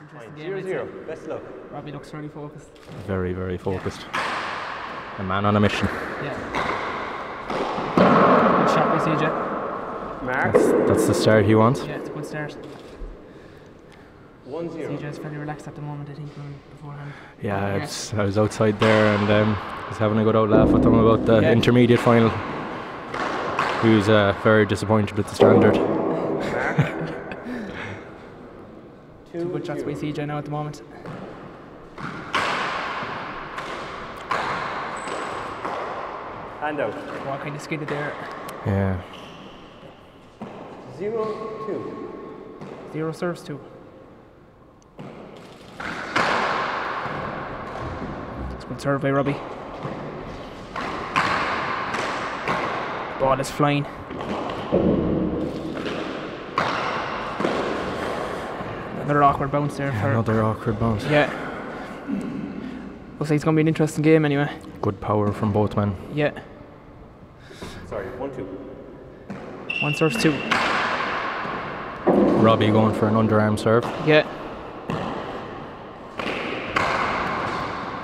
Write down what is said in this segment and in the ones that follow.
Interesting game, Zero I'd zero. Best luck. Robbie looks really focused. Very, very focused. A man on a mission. Yeah. Good shot by CJ. Mark. That's, that's the start he wants. Yeah, it's a good start. One zero. CJ's fairly relaxed at the moment, I think, beforehand. Yeah, it's, I was outside there and um, was having a good old laugh with him about the Yeah. intermediate final. He was uh, very disappointed with the standard. Two good shots by CJ now at the moment. Hand out. What kind of skidded there? Yeah. Zero two. Zero serves two. It's a good serve by Robbie. Ball is flying. Another awkward bounce there for. Another awkward bounce. Yeah. Looks like it's going to be an interesting game anyway. Good power from both men. Yeah. Sorry. One two. One serves two. Robbie going for an underarm serve. Yeah.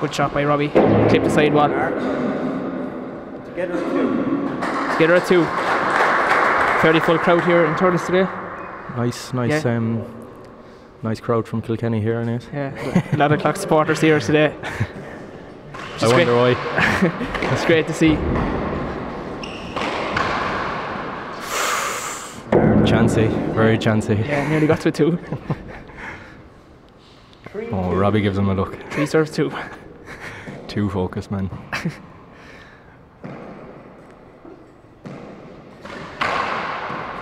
Good shot by Robbie. Clip the sidewall. Mark. Together at two. Together at two. Fairly full crowd here in Thurles today. Nice, nice, Yeah. um, nice crowd from Kilkenny here, Anis. Yeah, a lot of clock supporters here today. I wonder great. why. It's great to see. Chancy, very chancy. Yeah, nearly got to a two. oh, Robbie gives him a look. Three serves two. Too focused, man.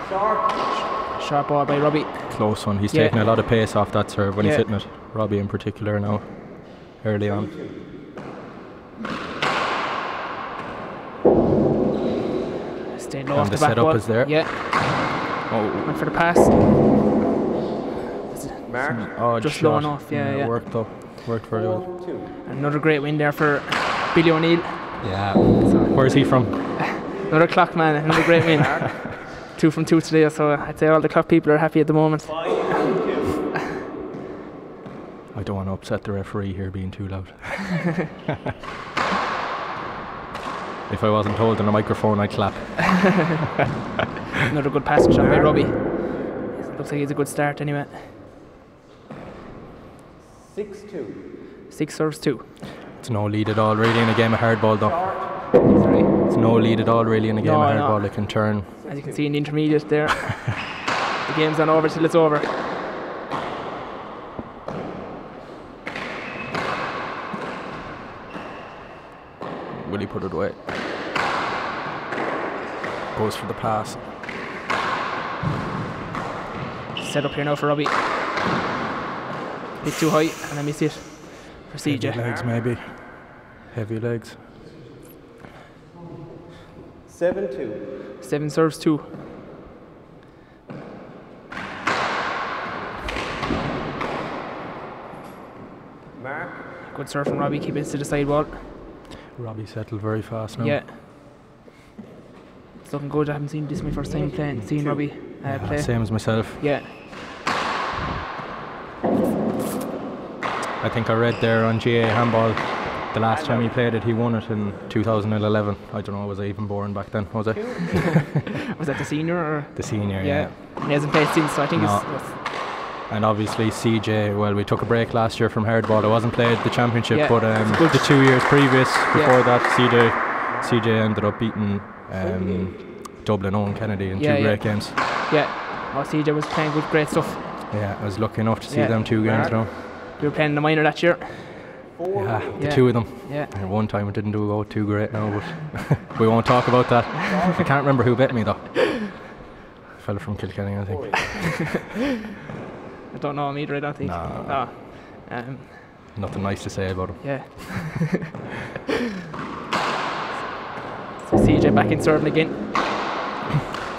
Short. Sharp ball by Robbie. Close one. He's Yeah. taking a lot of pace off that serve when he's hitting it. Robbie in particular now, early on. Staying low And off the the back setup is there. Yeah, Oh, went for the pass. Mark. odd Just shot. low enough, yeah, yeah. Worked though. Worked very well. Four. Another great win there for Billy O'Neill. Yeah. Where's he from? Another clock man, another great win. Two from two today, so I'd say all the clock people are happy at the moment. I don't want to upset the referee here being too loud. if I wasn't told on a microphone, I'd clap. Another good passing shot by Robbie. Looks like he's a good start anyway. Six two. Six serves two. It's no lead at all, really, in a game of hardball, though. It's no lead at all, really, in a game No, of hardball. It can turn. As you can see in the intermediate there. the game's not over till it's over. Will he put it away? Goes for the pass. Set up here now for Robbie. Bit too high, and I miss it for CJ. Heavy legs, maybe. Heavy legs. Seven two. Seven serves two. Mark. Good serve from Robbie, keep it to the sidewall. Robbie settled very fast now. Yeah. It's looking good. I haven't seen this my first time playing, seeing Robbie uh, Yeah, play. Same as myself. Yeah, I think I read there on GA handball the last time he played it, he won it in 2011. I don't know, was I even born back then? Was I? was that the senior or? The senior, yeah. Yeah, he hasn't played since, so I think No. it's, And obviously CJ, well, we took a break last year from hardball. I wasn't played the championship, Yeah, but um, the two years previous before that, CJ, CJ ended up beating um, Dublin Eoin Kennedy in Yeah, two yeah. great games. yeah. Oh, CJ was playing good, great stuff. Yeah, I was lucky enough to see Yeah. them two games now. We were playing in the minor that year. Four Yeah, the Yeah. two of them. Yeah. And one time it didn't do go too great now, but we won't talk about that. I can't remember who bet me though. Fella from Kilkenny, I think. I don't know him either. I don't think. Nah. No. Um, Nothing nice to say about him. yeah. so CJ back in serving again.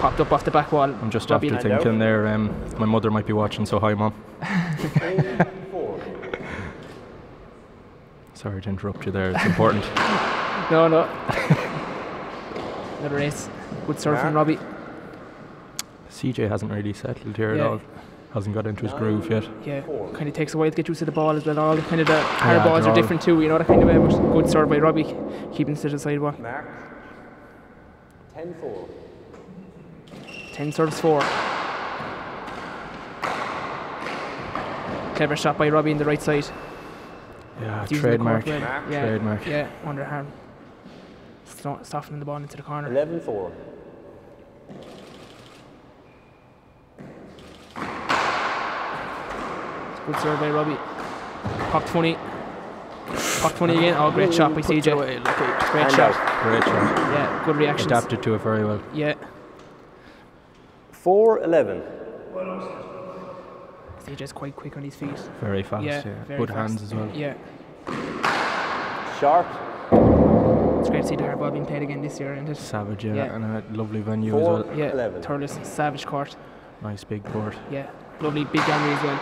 Popped up off the back wall. I'm just Robbie after and- out. thinking there, um, my mother might be watching, so hi mom. Four. Sorry to interrupt you there, it's important. No, no. Another race. Good serve from Robbie. CJ hasn't really settled here Yeah. at all. Hasn't got into his groove yet. Yeah, kind of takes a while to get used to the ball as well. All the kind of the hard Yeah, balls they're different too, you know, that kind of way. But good serve by Robbie, keeping to the sidewalk. Mark. 10 4. 10 serves 4. Clever shot by Robbie in the right side. Yeah, He's using the trademark. Yeah, Trademark. Yeah, underhand. Sto- Softening the ball into the corner. 11 4. Good serve by Robbie. Pop 20. Pop 20 again. Oh, great shot by CJ. Great And shot. out. Great shot. Yeah, good reactions. Adapted to it very well. Yeah. 4 11. CJ's quite quick on his feet. Very fast. yeah, Yeah, very Good fast. hands as well. Yeah. Short. It's great to see the hard ball being played again this year, isn't it? Savage, yeah, Yeah. and a lovely venue 4 as well. Yeah, 11. Thurles, Savage Court. Nice big court. Yeah, lovely big gallery as well.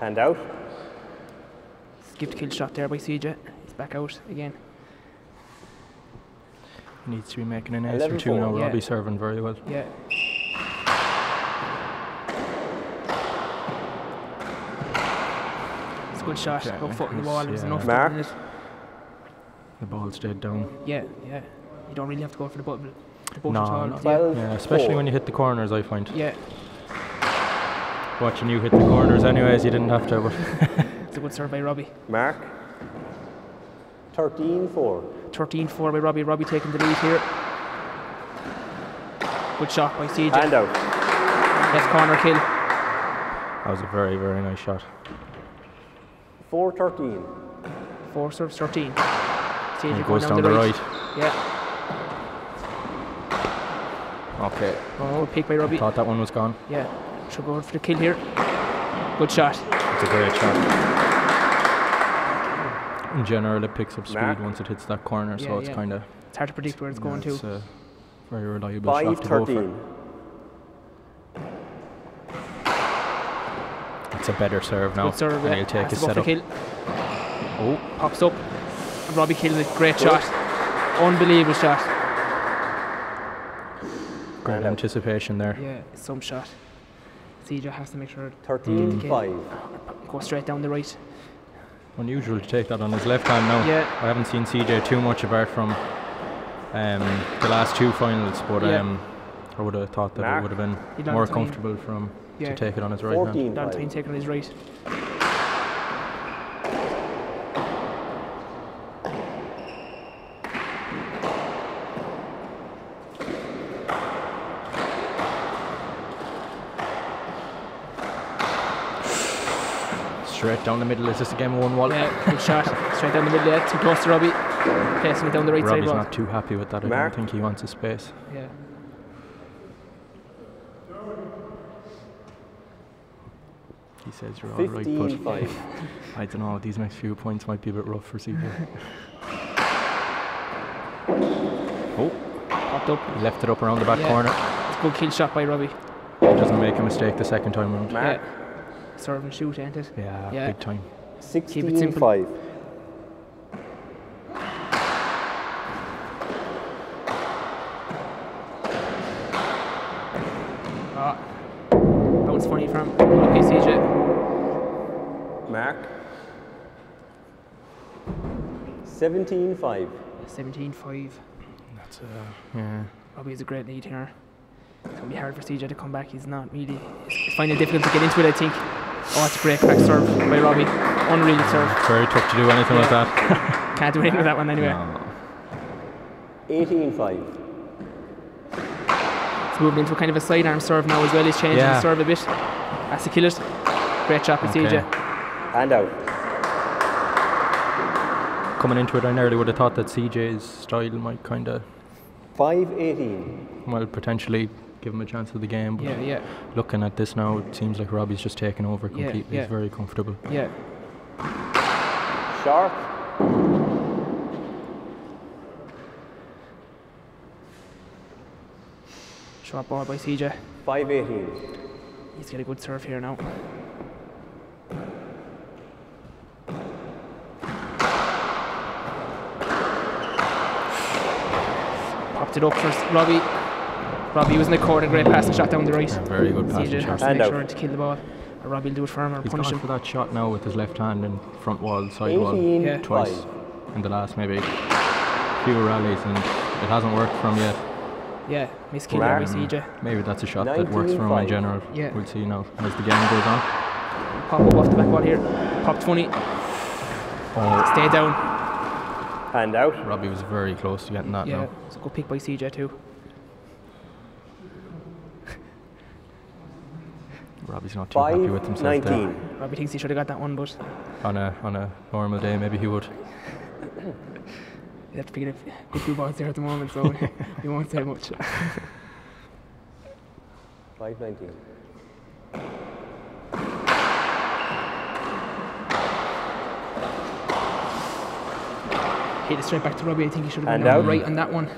Hand out. Skipped kill shot there by CJ. He's back out again. Needs to be making an ace or two now. four. Yeah. Robbie serving very well. Yeah. It's a good shot. Okay, Go foot in the nice, wall. It was yeah. enough. Mark. it? The ball stayed down. Yeah, yeah. You don't really have to go for the button. The button No, at Yeah. Yeah, especially four. when you hit the corners, I find. yeah, Watching you hit the corners, anyways, you didn't have to. But it's a good serve by Robbie. Mark. 13 4. 13 4 by Robbie. Robbie taking the lead here. Good shot by CJ. Hand out. Left corner kill. that was a very, very nice shot. 4 13. Four serves 13. CJ And it goes down, down the right. Yeah. Okay. Oh, good pick by Robbie. Thought that one was gone. Yeah. Should go for the kill here. Good shot. It's a great shot. In general, it picks up speed Mark. once it hits that corner, so it's yeah. kind of It's hard to predict where it's going it's to. a very reliable 5 shot to go for. 13. It's a better serve now. Good serve. and Yeah. he'll take Has his to go setup. kill. Oh, Pops up. And Robbie kills it. Great shot. Unbelievable shot. great Hand anticipation there. Yeah, some shot. CJ has to make sure 13 Mm. 5. go straight down the right. Unusual to take that on his left hand now. Yeah. I haven't seen CJ too much apart from um, the last two finals, but Yeah. um, I would have thought that Mark. it would have been more comfortable from. him Yeah. to take it on his right hand. 14 Down time 5. taken on his right. Straight down the middle. Is this of one wall? Yeah, good shot. Straight down the middle. Yeah, too close to Robbie. Passing it down the right side. Robbie's side. not too happy with that. I Mark. don't think he wants his space. Yeah. Says you're all right, 15 but 5. I don't know. These next few points might be a bit rough for CJ. oh, Popped up. he left it up around the back Yeah. corner. It's a good kill shot by Robbie. He doesn't make a mistake the second time around. Mark. Yeah. Serve and shoot, ain't it? Yeah, Yeah. big time. 16 simple. 5. Ah. That one's funny from okay, CJ. Mark. 17 5. 17 5. That's uh, yeah. Robbie has a great lead here. It's going to be hard for CJ to come back. He's not really. He's finding it difficult to get into it, I think. Oh, that's a great crack serve by Robbie. Unreal serve. It's very tough to do anything with Yeah. that. Can't do anything with that one anyway. No. 18 5. He's moving into a kind of a sidearm serve now as well. He's changing Yeah. his serve a bit. Has to kill it. Great shot by Okay. CJ. Hand out. Coming into it, I nearly would have thought that CJ's style might kind of, 5 18. well, potentially give him a chance of the game. But Yeah, yeah, looking at this now, it seems like Robbie's just taken over completely. yeah. He's very comfortable. yeah. Short. Short ball by CJ. 5 18. He's got a good serve here now. It up for Robbie. Robbie was in the corner, great pass and shot down the right. Yeah, very good passing CJ shot. has to And make out. sure to kill the ball. Or Robbie will do it for him or He's punish gone him. for that shot now with his left hand and front wall, side wall, Yeah. twice 5. in the last maybe few rallies, and it hasn't worked for him yet. Yeah, miskill there by Mark. CJ. Maybe that's a shot that works for him in general. Yeah. We'll see now as the game goes on. Pop up off the back wall here. Pop 20. Oh, Stay down. Hand out. Robbie was very close to getting that Yeah, now. it's a good pick by CJ too. Robbie's not too happy with himself there. 19. Robbie thinks he should have got that one, but On a on a normal day, maybe he would. you have to pick it good few balls there at the moment, so we won't say much. 5 19. Hit it straight back to Robbie. I think he should have And gone right on that one.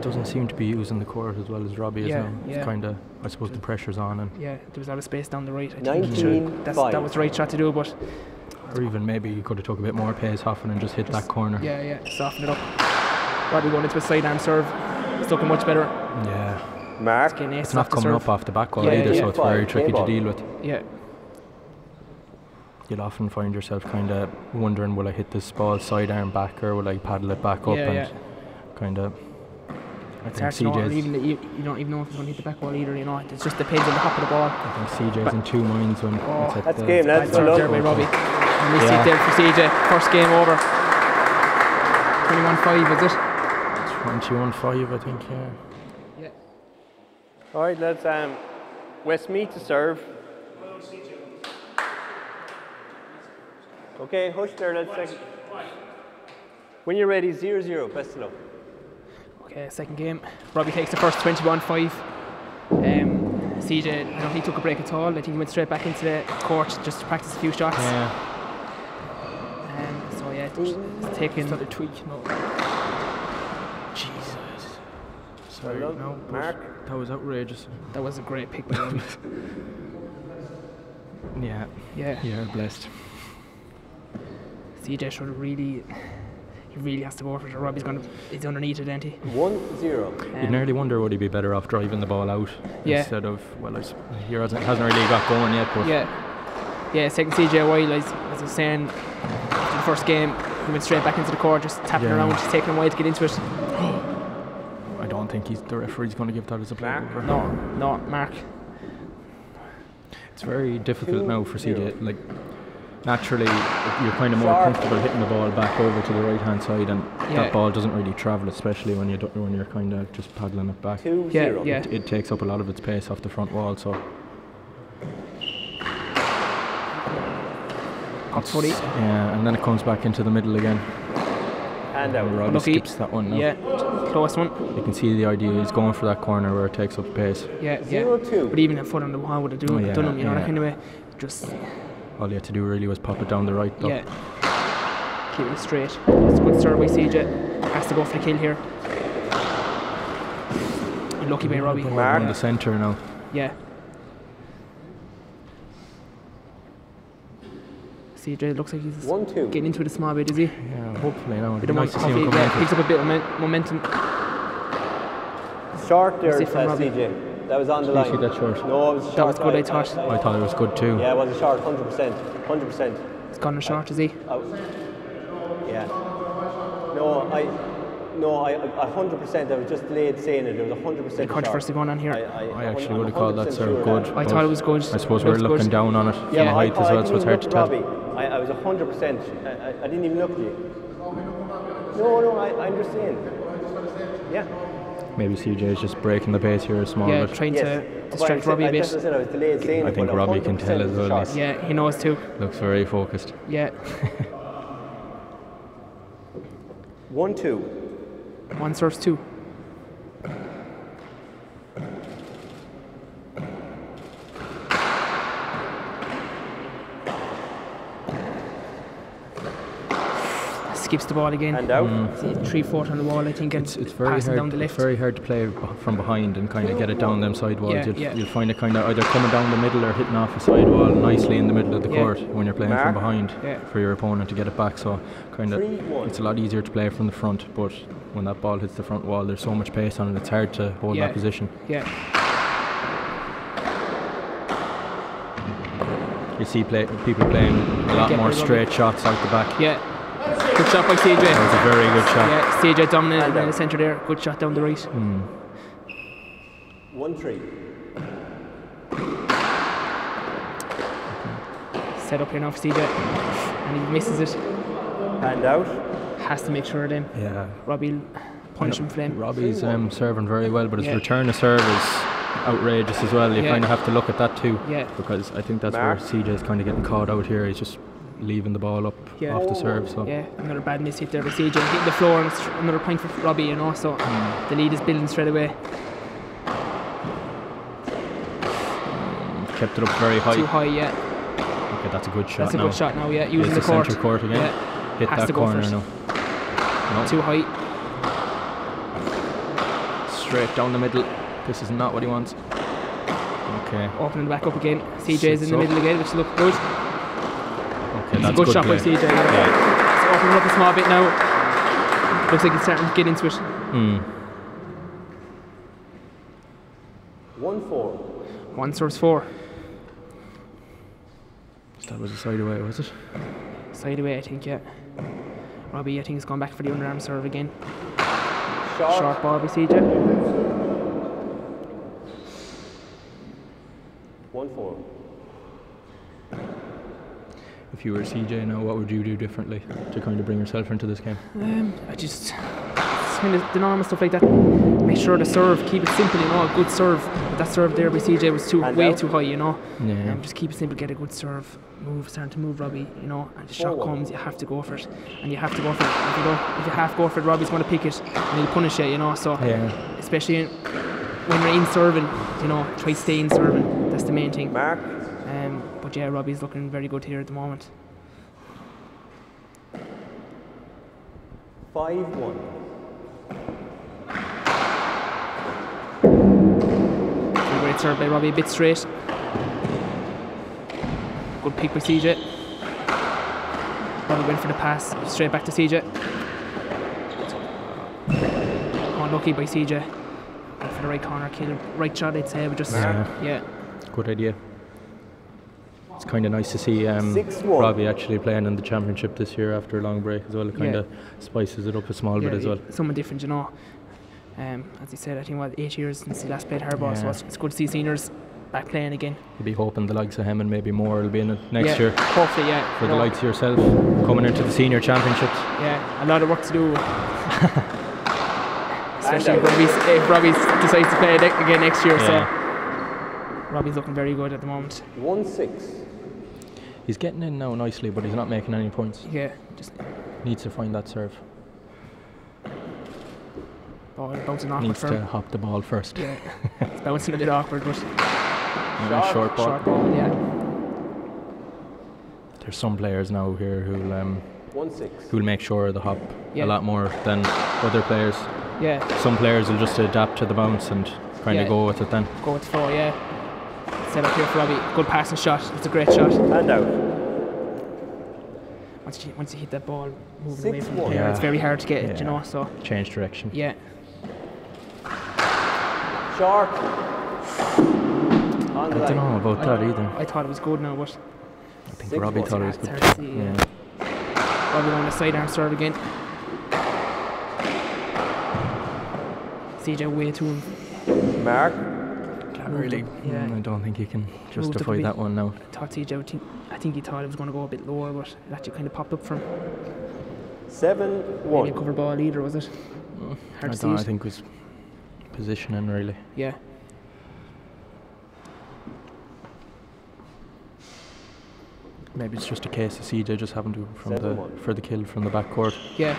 Doesn't seem to be using the court as well as Robbie is Yeah, now. yeah. It's kind of, I suppose, the pressure's on, and Yeah, there was a lot of space down the right. I think 19 That's, five. that was the right shot to do, but or even maybe you could have took a bit more pace off it and just hit that corner. yeah, yeah, soften it up. Robbie going into a sidearm serve. It's looking much better. Yeah. Mark. Getting ace It's not coming serve. up off the back wall Yeah, either, yeah. so it's very tricky to deal with. Yeah, You'll often find yourself kind of wondering, will I hit this ball sidearm back or will I paddle it back up? Yeah, and yeah. kind of. I it's think hard to know. or CJ's, Even you, you don't even know if it's going to hit the back wall either. You know, it just depends on the top of the ball. I think CJ's in two minds when Oh, it's at That's the, game, That's lads. serve Well there by done. Robbie. And we see Yeah. it there for CJ. First game over. 21-5, is it? 21-5, I think, yeah. Yeah. All right, lads. Um, Westmeath to serve. Okay, hush there, let's second. When you're ready, 0 0. Best of luck. Okay, second game. Robbie takes the first 21-5. Um, CJ, I don't think he took a break at all. I think he went straight back into the court just to practice a few shots. Yeah. Um, so yeah, it's it's taking. tweak, no. Jesus. Sorry, Well no, Mark. That was outrageous. That was a great pick by Robbie. Yeah. yeah. Yeah, blessed. CJ should have really. He really has to go for it. or Robbie's gonna. He's underneath it, ain't he? 1 0. Um, You'd nearly wonder would he be better off driving the ball out Yeah. instead of well, I s- he hasn't, hasn't really got going yet, but Yeah. Yeah, second CJ a while, as, as I was saying, the first game, he went straight back into the court, just tapping Yeah. around, just taking a while to get into it. I don't think he's the referee's going to give that as a play. Mark. over. No, no, Mark. It's very difficult Two, now for CJ. zero. Like naturally, you're kind of more Sharp. comfortable hitting the ball back over to the right hand side, and Yeah. that ball doesn't really travel, especially when you don't, when you're kind of just paddling it back. 2 Yeah, 0. yeah. It, it takes up a lot of its pace off the front wall, so That's footy. yeah, and then it comes back into the middle again. And out. Robbie Lucky. skips that one now. Yeah, close one. You can see the idea is going for that corner where it takes up pace. Yeah, yeah. 0 2. But even a foot on the wall would have done, Oh, yeah, done him, you know, that yeah. kind of way. Just, All you had to do really was pop it down the right. Though. yeah. Keep it straight. It's a good serve by CJ. Has to go for the kill here. And lucky by Robbie. Mark. in the centre now. Yeah. CJ looks like he's 1 2. getting into it a small bit, is he? Yeah, hopefully now. It'd Bit be of nice to see him come yeah, picks up a bit of momentum. Short there, it from uh, Robbie? CJ. That was on the you line. see that short? No, it was a short. That was good, I I- thought. I thought it was good too. Yeah, it was a short, 100%. 100%. It's gone short, is he? I, yeah. No, I, no, I, I, 100%. I was just delayed saying it. It was 100% The controversy short. going on here. I, I, I actually would have called that 100% good. I thought it was good. I suppose we're looking good. down on it Yeah. from the I, height I as well, so didn't it's even hard to look tell. at Robbie. I, I was 100%. I, I, I didn't even look at you. No, no, I, I understand. Yeah. Maybe CJ is just breaking the pace here a small Yeah, bit. trying Yes. to But distract I, Robbie a I, bit. I was delayed saying I it, think Robbie can 100% tell as it's well, short. Yeah, he knows too. Looks very focused. Yeah. 1 2. One serves two. Skips the ball again. Hand out. See, three foot on the wall, I think, and It's, it's very passing hard. down the It's very hard to play from behind and kind of get it down them side walls. Yeah, you'll, yeah. you'll find it kind of either coming down the middle or hitting off a side wall nicely in the middle of the Yeah. court when you're playing Mark. from behind Yeah. for your opponent to get it back. So kind of it's a lot easier to play from the front, but when that ball hits the front wall, there's so much pace on it. It's hard to hold Yeah. that position. Yeah, You see play, people playing a lot Get more rid of it. straight shots out the back. yeah. Good shot by CJ. That was a very good shot. Yeah, CJ dominated in the centre there. Good shot down the right. Mm. One three. Set up here now for CJ. And he misses it. Hand out. Has to make sure of then. Yeah, Robbie will punish him for them. Robbie's um, serving very well, but his Yeah. return of serve is outrageous as well. You Yeah. kind of have to look at that too, Yeah. because I think that's Mark. where CJ's kind of getting caught out here. He's just leaving the ball up Yeah. off the serve. So Yeah, another bad miss hit there by CJ. Hitting the floor and it's another point for Robbie, you know. So Hmm. the lead is building straight away. kept it up very high. Too high, yeah. Okay, that's a good shot. That's a now. good shot now, yeah. Using the the court. court again. Yeah. Hit Has that to corner now. No, Too high. straight down the middle. This is not what he wants. Okay, Opening back up again. CJ's in the up. middle again, which look good. Okay, It's that's a good, shot play. by CJ. Yeah. It's opening up a small bit now. Looks like he's starting to get into it. Mm. One four. One source four. That was a side away, was it? Side away, I think, yeah. Robbie, I think, has gone back for the underarm serve again. Short. Short ball by CJ. One four. If you were CJ now, what would you do differently to kind of bring yourself into this game? Um, I just it's kind of the normal stuff like that. Make sure the serve, keep it simple, you know, a good serve. But that serve there by CJ was too Hand way too high, you know. Yeah. Um, just keep it simple, get a good serve, move, starting to move Robbie, you know, and the shot Forward. comes, you have to go for it, and you have to go for it. If you don't, if you half go for it, Robbie's going to pick it, and he'll punish you, you know. So Yeah. especially in, when you're in serving, you know, try to stay in serving. That's the main thing. Mark. But yeah, Robbie's looking very good here at the moment. Five one. A great serve by Robbie, a bit straight. Good pick by CJ. Robbie went for the pass, straight back to CJ. Unlucky by CJ. Went for the right corner, kill right shot, I'd say, but just Yeah. yeah, Good idea. It's kind of nice to see um, Robbie actually playing in the championship this year after a long break as well. It kind Yeah. of spices it up a small yeah, bit as well. Something different, you know. Um, as you said, I think what eight years since he last played hardball, Yeah. it's, it's good to see seniors back playing again. You'd be hoping the likes of him and maybe more will be in it next yeah, year hopefully, yeah. for you the likes of yourself coming into the senior championships. Yeah, a lot of work to do. Especially if Robbie, if Robbie decides to play again next year. Yeah. So Robbie's looking very good at the moment. One six. He's getting in now nicely, but he's not making any points. Yeah, just Needs to find that serve. ball bouncing awkward Needs to hop the ball first. Yeah, it's bouncing a bit awkward, but Uh, short ball. short ball. Yeah, There's some players now here who'll um, One six. who'll make sure of the hop Yeah. a lot more than other players. yeah. Some players will just adapt to the bounce and kind of go with it then. Go with four. Yeah. Set up here for Robbie. Good passing shot. It's a great shot. And out. Once you once you hit that ball, moving away from the one. player, it's very hard to get it. You know. So Change direction. yeah, Short. I don't know about that either. I thought it was good now, but I think Six Robbie thought it was It's good. hard to see, Yeah. yeah. Robbie on the sidearm serve again. CJ way too Mark. Can't really. Yeah. mm, I don't think he can Moved justify that one now. thought CJ would think, I think he thought it was going to go a bit lower, but it actually kind of popped up from Seven maybe a cover ball either, was it? I Hard to don't. know, I think it was positioning really. Yeah. Maybe it's just a case of CJ just having to go from the one. for the kill from the back court. Yeah.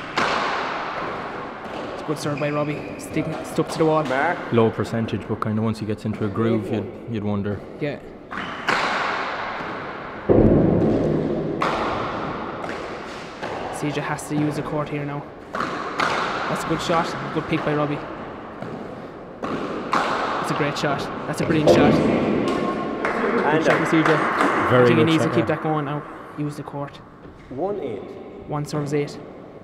It's a good serve by Robbie. Stick, stuck to the wall. Mark. Low percentage, but kind of once he gets into a groove, you'd, you'd wonder. Yeah. CJ has to use the court here now. That's a good shot. Good pick by Robbie. That's a great shot. That's a brilliant shot. And Good shot by out. CJ. Very I think he needs to keep that going now. Use the court. One eight. One serves eight.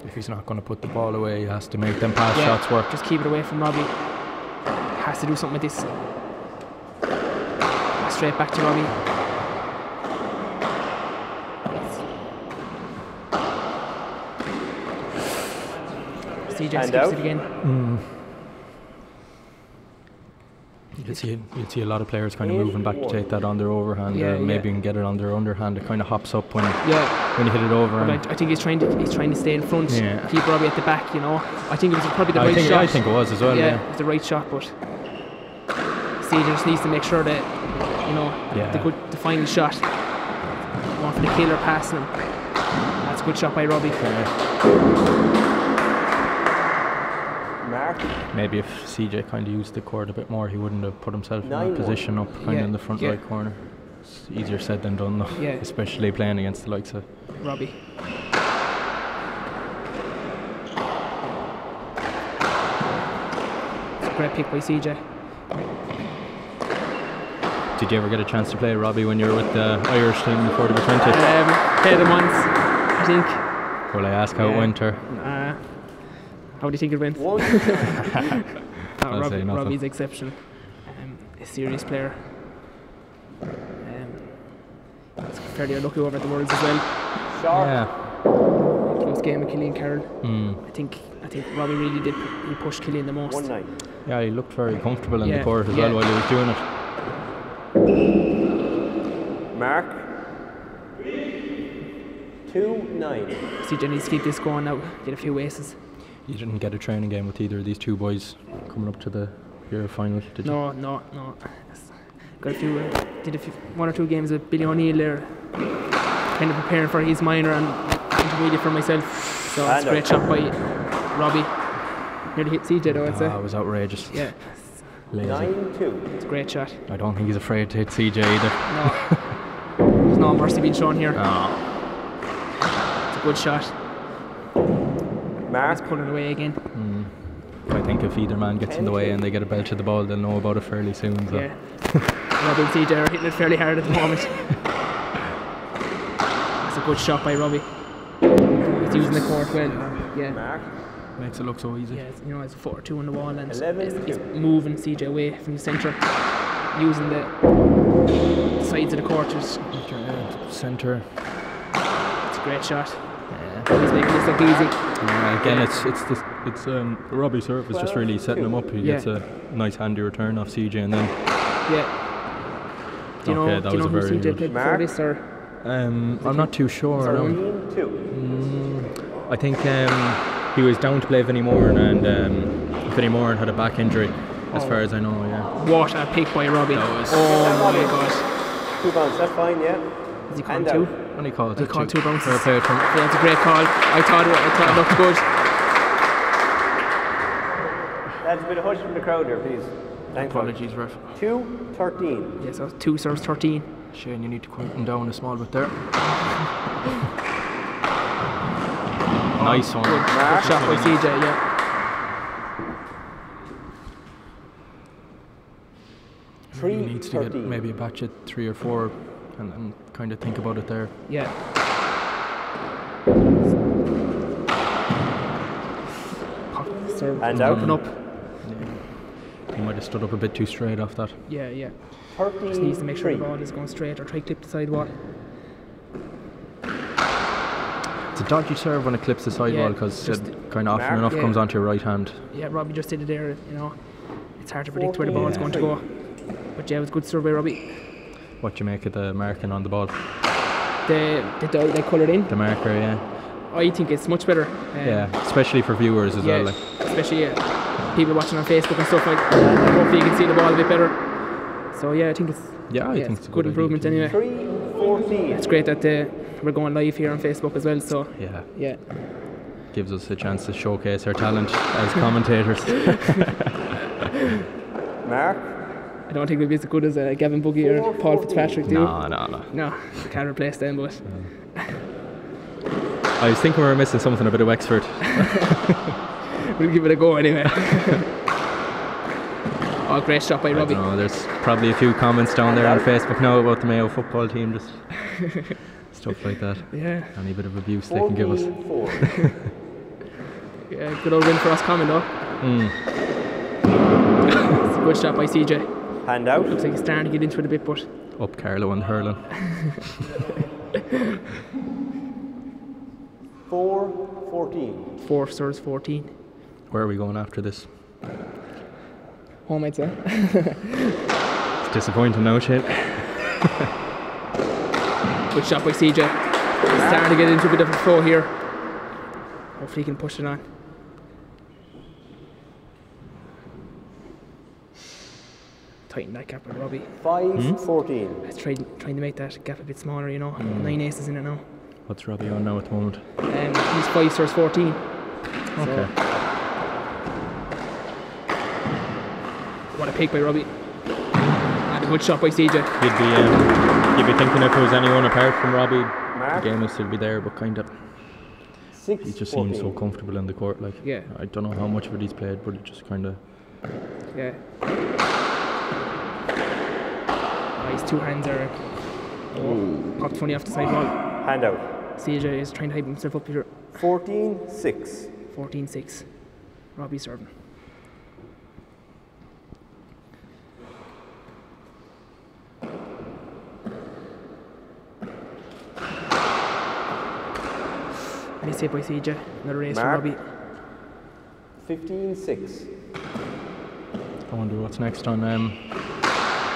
If he's not going to put the ball away, he has to make them pass Yeah, shots work. Just keep it away from Robbie. Has to do something with this. Straight back to Robbie. CJ And skips out. it again. Hmm. You can see you see a lot of players kind of moving back to take that on their overhand. Yeah, or maybe yeah. you can get it on their underhand. It kind of hops up when Yeah, when you hit it over. but I, I think he's trying to he's trying to stay in front, Yeah. keep Robbie at the back. You know, I think it was probably the I right think shot. I think it was as well. yeah, Yeah. it was the right shot, but CJ just needs to make sure that you know Yeah. the good the final shot. One for the killer passing him. That's a good shot by Robbie. Mark. Maybe if CJ kind of used the court a bit more, he wouldn't have put himself in Nine that one. position up kind Yeah, of in the front yeah. right corner. It's easier said than done though. Yeah. Especially playing against the likes of Robbie. It's a great pick by CJ. Did you ever get a chance to play Robbie when you were with the Irish team before they were 20? Um, played him once, I think. Will I ask how it Yeah. went or? Uh, how do you think it went? One. I'll Rob- say nothing. Robbie's exceptional. Um, a serious player. He's fairly unlucky over at the Worlds as well. Sharp. Yeah. Close game with Killian Carroll. Mm. I think I think Robbie really did. He pushed Killian the most. One nine. Yeah, he looked very comfortable in Yeah, the court as yeah. well while he was doing it. Mark. Two nine. CJ needs to keep this going now. Get a few aces. You didn't get a training game with either of these two boys coming up to the Euro final, did you? No, no, no. Yes. Got a few. Uh, did a few, one or two games with Billy O'Neill there. Kind of preparing for his minor and intermediate for myself. So it's a great shot by Robbie. Nearly hit CJ though, I'd Ah, say. it was outrageous. Yeah, Lazy. Nine two. it's a great shot. I don't think he's afraid to hit CJ either. No, there's no mercy being shown here. Oh. It's a good shot. Mark. He's pulling away again. I think if either man gets in the way and they get a belt to the ball, they'll know about it fairly soon. So. Yeah. Robbie and CJ are hitting it fairly hard at the moment. That's a good shot by Robbie. He's using the court well. Yeah. Mark. Makes it look so easy. Yeah, it's, you know, it's a foot or two on the wall and Eleven it's, it's moving CJ away from the centre, using the sides of the court. It's, Centre. it's a great shot. Yeah. He's making this look easy. Yeah, again, it's it's this, it's um, Robbie Surf is just really setting him up. He Yeah. gets a nice handy return off CJ, and then Yeah. Do you know, Okay, that do you know a who very CJ good- played before Mark? this? Or um, I'm not too sure. Sorry. no. Green two. I think um, he was down to play Vinnie Moran, and um, Vinnie Moran had a back injury, as Oh. far as I know. Yeah. what a pick by Robbie. That was- oh my god. Two bounce. That's fine. Yeah. Is he called And two? out. When he called He it called two. two bounces. Fair play to him. Yeah, it's a great call. I thought I thought it looked good. That's a bit of hush from the crowd there, please. Thanks. Apologies, ref. Two thirteen. Yeah, so two serves 13. Shane, you need to quieten down a small bit there. nice one. Good, good shot by CJ, yeah. Three He needs to get maybe a batch at three or four, and, and kind of think about it there. Yeah. Pop, serve, And mm. open up. He might have stood up a bit too straight off that. Yeah, yeah. Thirteen. Just needs to make sure the ball is going straight or try to clip the sidewall. It's a dodgy serve when it clips the Yeah, sidewall because just- it kind of often enough Yeah. comes onto your right hand. Yeah, Robbie just did it there, you know. It's hard to predict where the ball is going to go. But yeah, it was good serve by Robbie. What do you make of the marking on the ball? The, the dye they coloured in, The marker, yeah. I think it's much better. Um, Yeah, especially for viewers as yeah, well. Like. especially uh, people watching on Facebook and stuff like that. Hopefully you can see the ball a bit better. So yeah, I think it's Yeah, I yeah, think it's it's a good good improvement idea anyway. Three fourteen. It's great that uh, we're going live here on Facebook as well. So Yeah, yeah, gives us a chance to showcase our talent as commentators. Mark. I don't think we'll be as good as uh, Gavin Buggy or Paul Fitzpatrick do. no, no, no. No, can't replace them, but I was thinking we were missing something a bit of Wexford. We'll give it a go anyway. oh, great shot by I Robbie. don't know, there's probably a few comments down there on Facebook now about the Mayo football team, just stuff like that. Yeah, Any bit of abuse they can give us. 4. yeah, good old win for us coming though. Mm. It's a good shot by CJ. Hand out. Looks like he's starting to get into it a bit, but Up Carlow and hurling. 4 14. four serves 14. Where are we going after this? Home, I'd say. It's disappointing now, Shane. Good shot by CJ. He's starting to get into a bit of a flow here. Hopefully he can push it on. Tighten that gap with Robbie. 5 14. Let's try trying to make that gap a bit smaller, you know. Nine aces in it now. What's Robbie on now at the moment? Um, he's five serves 14. Okay. What a pick by Robbie. And a good shot by CJ. You'd be, um, you'd be thinking if there was anyone apart from Robbie, Mark. the game would still be there, but kind of, 6 he just seems so comfortable in the court. Like, Yeah. I don't know how much of it he's played, but it just kind of. Yeah. His two hands are. Oh, popped funny off the side wall. Hand out. CJ is trying to hype himself up here. 14 6. 14 6. Robbie serving. Nice hit by CJ. Another race for Mark. Robbie. 15 6. I wonder what's next on um,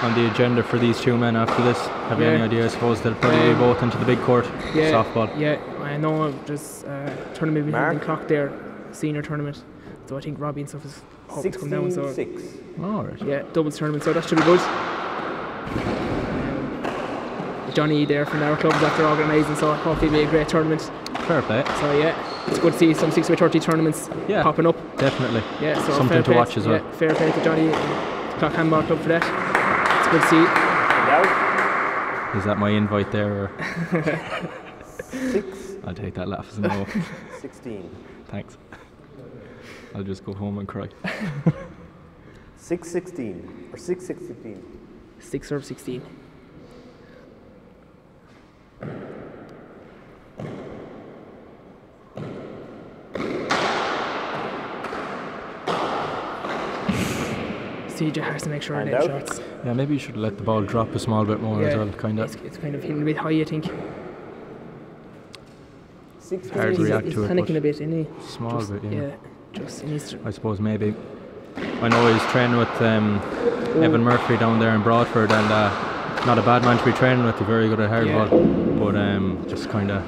on the agenda for these two men after this. Have you any idea? I suppose they'll probably Um, be both into the big court. Yeah, Softball. Yeah, I know there's a tournament being Mark. clocked there, senior tournament. So I think Robbie and stuff is hoping to come down. 16 So 6. All right. yeah, doubles tournament, so that should be good. Um, Johnny there from our club is after organising, so hopefully it'll be a great tournament. Fair play. So yeah, it's good to see some 6 by 30 tournaments Yeah. popping up. Definitely. Yeah, so Something fair to play watch as well. Yeah, fair play to Johnny and the Clock Handball Club for that. It's good to see. Is that my invite there? Or 6 I'll take that laugh as a no. 16. Thanks. I'll just go home and cry. 6 16. Or 6 16. 6 serve 16. CJ has to make sure And of out. shots. Yeah, maybe you should let the ball drop a small bit more as well. Kind It's, of. it's kind of hitting a bit high, I think. 16 Hard to he's, react he's to it, panicking a bit, isn't he? Small just, bit, yeah. just he needs to. I suppose maybe. I know he's training with um, Evan Murphy down there in Broadford, and uh, not a bad man to be training with. He's very good at hardball, but um, just kind of.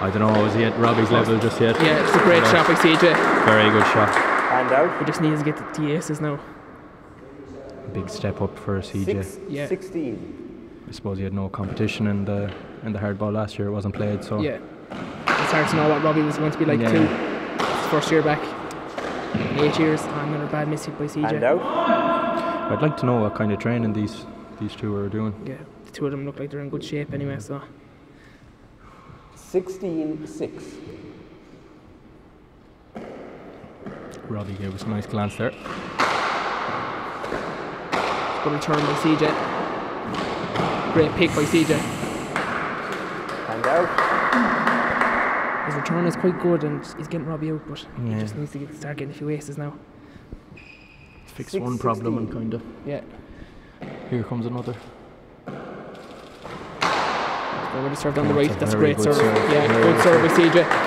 I don't know. Is he at Robbie's level just yet? Yeah, it's a great shot by CJ. Very good shot. Hand out. He just needs to get the, the aces now. Big step up for CJ. 6 Yeah. 16. I suppose he had no competition in the in the hardball last year. It wasn't played, so Yeah. It's hard to know what Robbie was going to be like Yeah. too. His first year back. Eight years. I'm Oh, another bad miss hit by CJ. Hand out. I'd like to know what kind of training these these two are doing. Yeah, the two of them look like they're in good shape anyway, so. 16 6. Robbie gave us a nice glance there. Good return by CJ. Great pick by CJ. Hand out. His return is quite good and he's getting Robbie out, but he just needs to get, start getting a few aces now. Fix Six one problem and kind of. Yeah. Here comes another. They would have served on the right. a That's a great good serve. serve. Yeah, Very good good serve by CJ.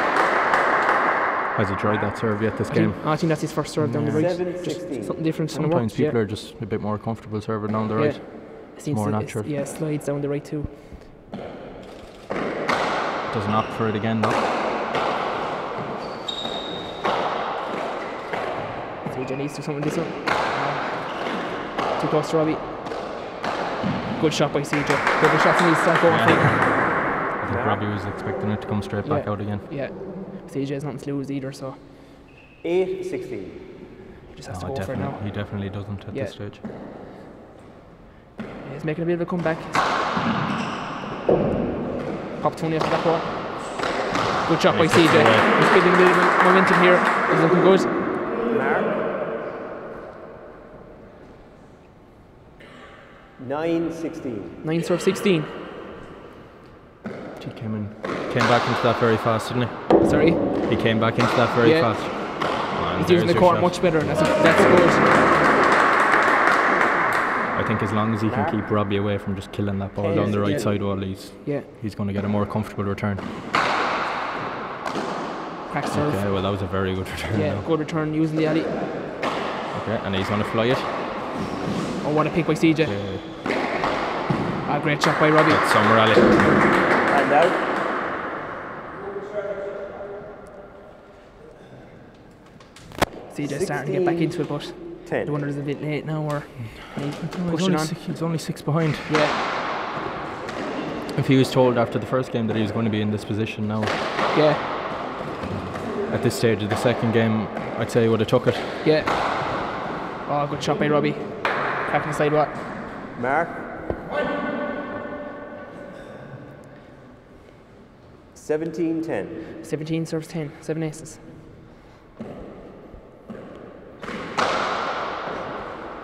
Has he tried that serve yet this I game? think, I think that's his first serve down the right. Seven, Just something different. Sometimes worked, people yeah. are just a bit more comfortable serving down the Yeah. right. It seems more natural. Yeah, slides down the right too. Doesn't opt for it again though. CJ needs to do something this one. Ah. Too close to Robbie. Good shot by CJ. Good shot needs to start going for I think Robbie was expecting it to come straight back Yeah. out again. Yeah. CJ has nothing to lose either, so 8 16. he just oh, has No, to go for it definitely, now. he definitely doesn't at Yeah. this stage. He's making a bit of a comeback. Pop Tony after that ball. Good shot by He puts CJ. away. He's building a bit of momentum here. He's looking good. Mark. Nine sixteen. 9 serve 16. He came in, came back into that very fast, didn't Sorry. he? He came back into that very Yeah. fast. And He's using the there's court shot. much better. That's, that's good. I think as long as he can keep Robbie away from just killing that ball Ten down the right again. side wall, he's Yeah. he's going to get a more comfortable return. Crack serve. Okay, well that was a very good return. Yeah, now. good return using the alley. Okay, and he's going to fly it. Oh, what a pick by CJ. Yeah, Ah, great shot by Robbie. that's Summer Alley. And out. CJ starting to get back into it, but Ten. the wonder is a bit late eh, now or he's He's pushing only, on. six, he's only six behind. Yeah, If he was told after the first game that he was going to be in this position now, yeah, at this stage of the second game, I'd say he would have took it. yeah. Oh, good shot by Robbie. Cracking the side what? Mark. Seventeen ten. 17 serves 10, 7 aces.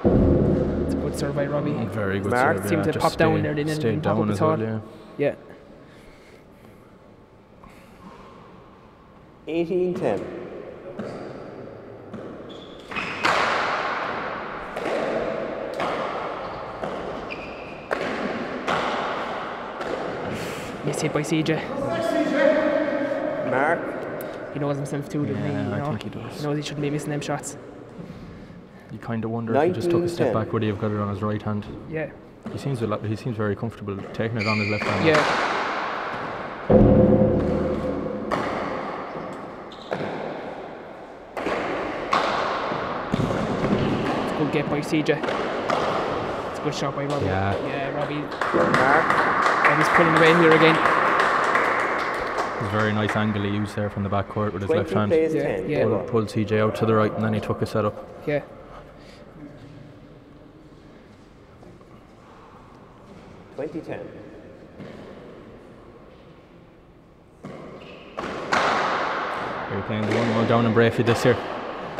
It's a good serve by Robbie. Mm, very good Mark serve, seemed yeah, to just pop down stayed- there, they didn't stayed even pop down up as at well, all. yeah. Yeah, Eighteen ten. missed hit by CJ. Mark. He knows himself too, doesn't he? Yeah, You I know, think he does. He knows he shouldn't be missing them shots. You kind of wonder if he just took a step 19-10. back, would he have got it on his right hand? Yeah, He seems a lot, he seems very comfortable taking it on his left hand. yeah. It's a good get by CJ. It's a good shot by Robbie. Yeah. Yeah, Robbie. Mark. Robbie's pulling away here again. It's a very nice angle he used there from the back court with his left Twenty hand. plays Yeah, ten. yeah. Pulled, pulled CJ out to the right and then he took a setup. Yeah. Twenty ten. Are you playing the one more down in Brayfield this year?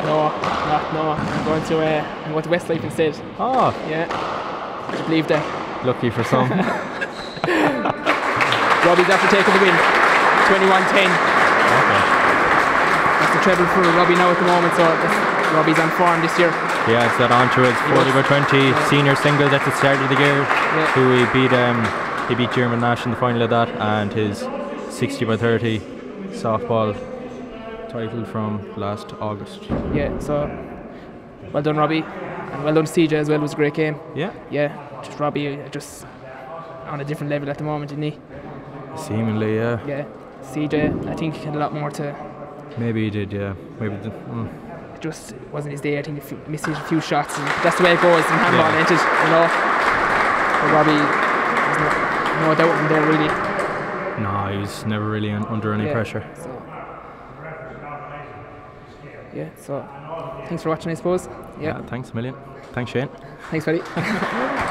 No, not no. I'm going to uh, I'm going to Westlife instead. Oh, Yeah. Would you believe that? lucky for some. Robbie's after taking the win. 21-10. okay. That's the treble for Robbie now at the moment, so Robbie's on form this year. He adds that on to his 40 by 20 senior singles at the start of the year. Yeah. Who he beat um he beat Diarmaid Nash in the final of that and his 60 by 30 softball title from last August. Yeah, so well done, Robbie, and well done, CJ as well. It was a great game. Yeah. Yeah, just Robbie uh, just on a different level at the moment, isn't he? Seemingly, yeah. Yeah. CJ, I think he had a lot more to. Maybe he did, yeah. Maybe the, mm. It just wasn't his day. I think he missed a few shots, and that's the way it goes in handball, Yeah. ain't it? You know. But Robbie, there's no, no doubt in there really. No, he was never really un- under any yeah, pressure. So. Yeah. So, thanks for watching. I suppose. Yeah, yeah. thanks a million. Thanks, Shane. Thanks, buddy.